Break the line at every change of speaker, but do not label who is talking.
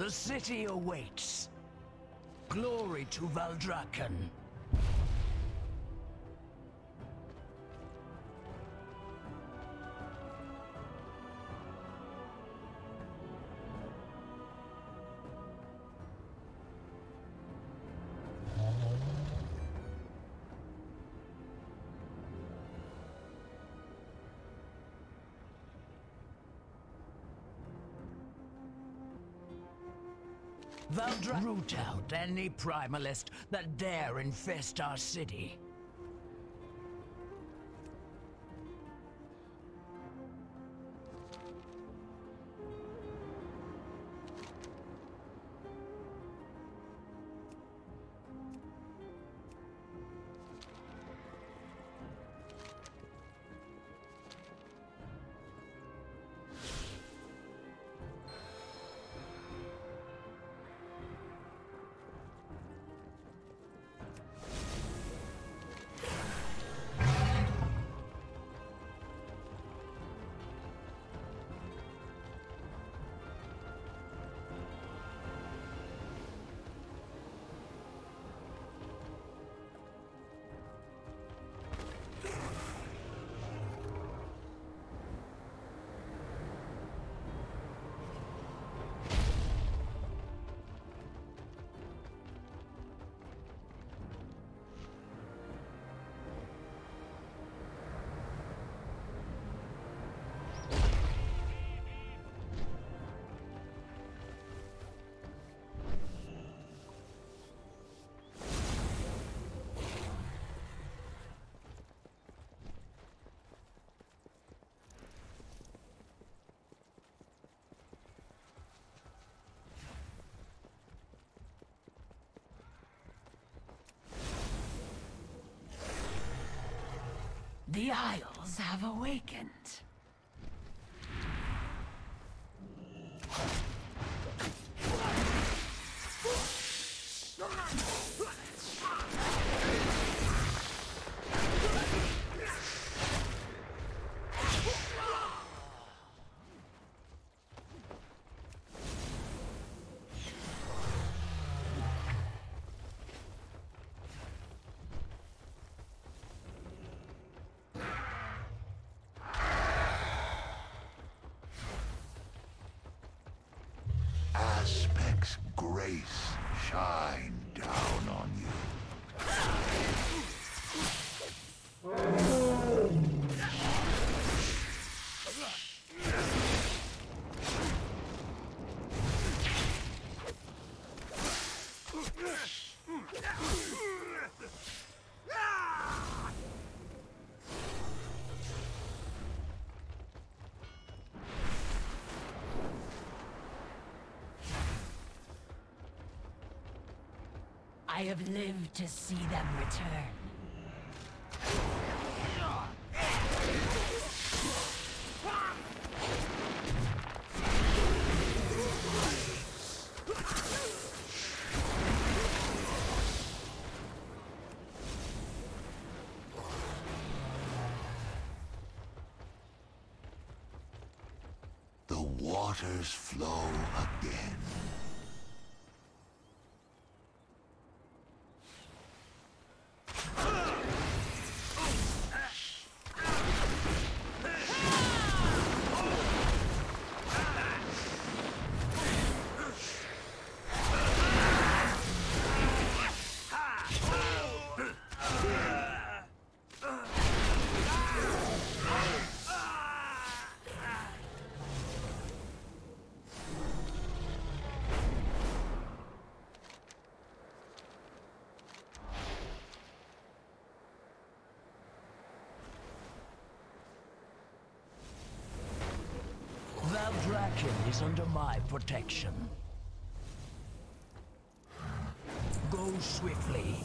The city awaits. Glory to Valdrakken. Valdra root out any primalist that dare infest our city. The Isles have awakened.
Aspect's grace shine down on you.
I have lived to see them return.
The waters flow again.
Valdrakken is under my protection. Go swiftly.